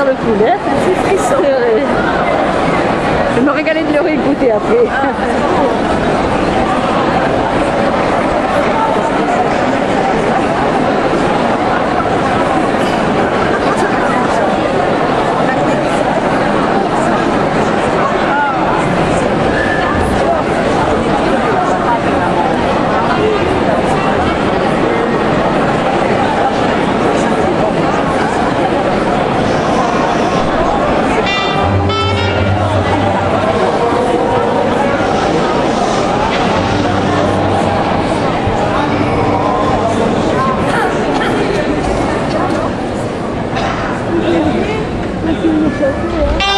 le poulet. C'est frisson. Je me régalais de le réécouter après. 小心点